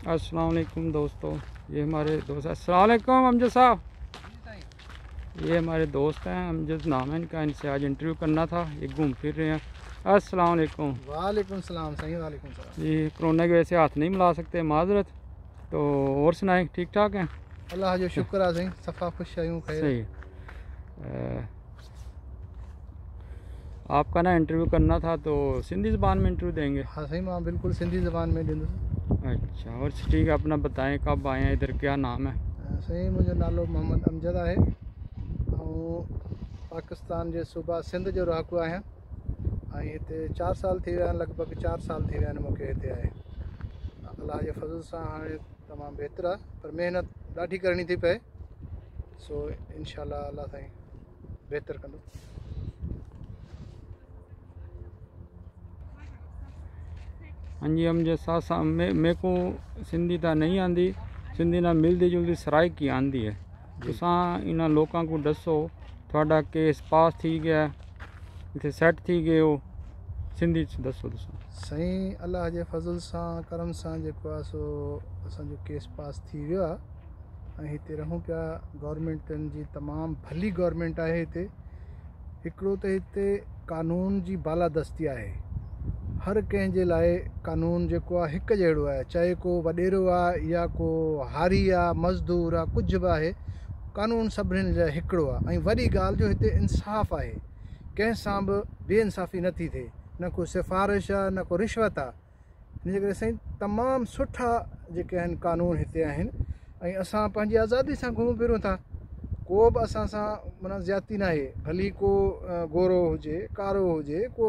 अस्सलाम दोस्तों। ये हमारे दोस्त अस्सलाम अमजद साहब। ये हमारे दोस्त हैं अमजद नाम है इनका इनसे आज इंटरव्यू करना था ये घूम फिर रहे हैं। अस्सलाम वालेकुम वालेकुम सलाम सही वालेकुम सलाम। ये कोरोना की वजह से हाथ नहीं मिला सकते माजरत। तो और सुनाएँ ठीक ठाक हैं? अल्लाह जो शुक्र आहे साईं सफ़ा ख़ुशि सही। आपका ना इंटरव्यू करना था तो सिंधी ज़बान में इंटरव्यू देंगे। हा साईं माँ बिल्कुलु सिंधी ज़बान में अच्छा और ठीक है, अपना बताएँ कब आए हैं, इधर क्या नाम है? सही साईं मुंहिंजो नालो मोहम्मद अमजद आहे ऐं पाकिस्तान जे सूबा सिंध जो रहाकू आहियाँ ऐं हिते चारि साल थी लॻभॻि चारि साल थी विया आहिनि मूंखे हिते फज़ल सां हाणे तमामु बहितर आहे पर महिनत ॾाढी करणी थी पए। सो इनशा अलाह साईं बहितर कंदो। हाँ जी हम जे सासा मे मेरे को सिंधी त नहीं आंदी। सिंधी ना मिलती जुलती सराइकी आंदी है। तुसा तो इन लोगों को दसो थोड़ा केस पास थी गया इतने सेट थी गए हो सिंधी दसो तुसा। सही अल्लाह के फजल से करम से जो सो असो केस पास थी वो है इतने रहूँ पिया। गवर्नमेंट की तमाम भली गवर्नमेंट है इतने हिकिड़ो त हिते कानून जी बालादस्ती है हर लाइ कानून आहे, हिकु जहिड़ो आहे। चाहे को आहे या को हारी आहे, मज़दूर आहे, कुझु बि आहे, कानून सभिनीनि लाइ हिकिड़ो आहे। जो हिते इंसाफ़ आहे। कंहिं सां बि बेइंसाफ़ी नथी थिए। न को सिफ़ारिश न को रिश्वत जे करे साईं, तमामु सुठा जेके कानून ऐं असां आज़ादी सां घुमूं फिरूं था। को बि असां माना ज़्याती न भली को गोरो हुजे, कारो हुजे, को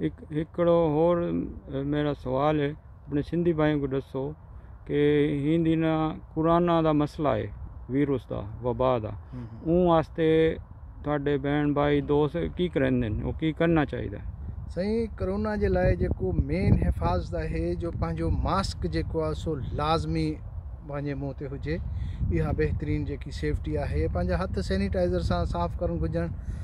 ਇੱਕ हिकिड़ो ਹੋਰ अ, ਮੇਰਾ ਸਵਾਲ ਹੈ ਆਪਣੇ ਸਿੰਧੀ ਭਾਈਆਂ को ਦੱਸੋ ਕਿ ਹਿੰਦੀ ਨਾ ਕੁਰਾਨਾ ਦਾ ਮਸਲਾ ਹੈ ਵੀਰੁਸ ਦਾ ਵਬਾ ਦਾ ਉਹ ਵਾਸਤੇ ਤੁਹਾਡੇ ਭੈਣ ਭਾਈ ਦੋਸਤ ਕੀ ਕਰਿੰਦੇ ਨੇ ਉਹ ਕੀ ਕਰਨਾ ਚਾਹੀਦਾ साईं करोना जे लाइ जेको मेन हिफ़ाज़त आहे जो पंहिंजो मास्क जेको आहे सो लाज़मी पंहिंजे मुंहं ते हुजे इहा बहितरीनु जेकी सेफ्टी आहे पंहिंजा हथ सैनिटाइज़र सां साफ़ु करणु घुरिजनि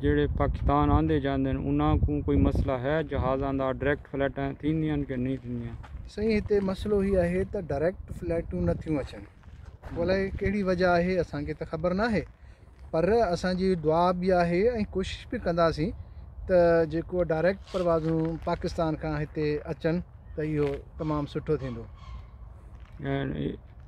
ਜਿਹੜੇ ਪਾਕਿਸਤਾਨ ਆਂਦੇ ਜਾਂਦੇ ਨੇ ਉਹਨਾਂ ਨੂੰ ਕੋਈ ਮਸਲਾ ਹੈ ਜਹਾਜ਼ਾਂ ਦਾ ਡਾਇਰੈਕਟ ਫਲਾਈਟਾਂ थींदियूं कि नहीं थींदियूं साईं हिते मसइलो ई आहे त डायरेक्ट फ्लाइटूं नथियूं अचनि अलाए कहिड़ी वजह आहे असांखे त ख़बर न आहे पर असांजी दुआ बि आहे ऐं कोशिशि बि कंदासीं त जेको डायरेक्ट परवाज़ूं पाकिस्तान खां हिते अचनि त इहो तमामु सुठो थींदो ऐं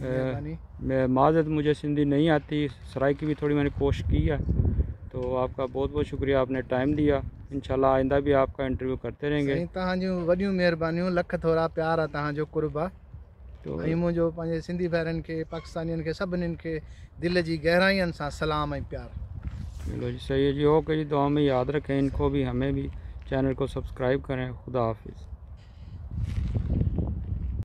मैं माजत मुझे सिंधी नहीं आती सराय की भी थोड़ी मैंने कोशिश की है। तो आपका बहुत बहुत शुक्रिया आपने टाइम दिया। इंशाल्लाह आइंदा भी आपका इंटरव्यू करते रहेंगे। तव्हांजूं वॾियूं महिरबानियूं लख थोरा प्यार आहे तव्हांजो कुर्ब। तो ऐं मुंहिंजो पंहिंजे सिंधी भाइरनि खे पाकिस्तानियुनि खे सभिनीनि खे दिलि जी गहराईअनि सां सलाम ऐं प्यार। चलो जी सही है जी। ओके जी दुआ में याद रखें। इनको भी हमें भी चैनल को सब्सक्राइब करें। खुदा हाफिज़।